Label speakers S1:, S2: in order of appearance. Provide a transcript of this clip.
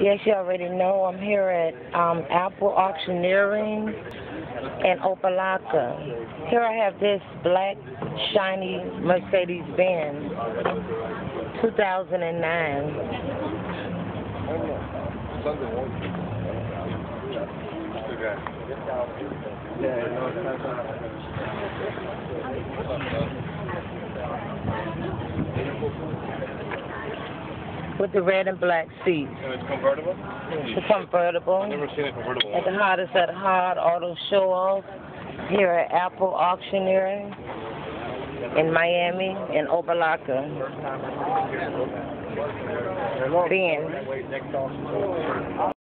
S1: Yes, you already know I'm here at um, Apple Auctioneering in Opelika. Here I have this black, shiny Mercedes-Benz, 2009. With the red and black seats.
S2: And it's convertible?
S1: It's convertible.
S2: I've never seen a convertible.
S1: At the hottest at Hard Auto Show Off here at Apple Auctioneering in Miami in Opelika. Ben.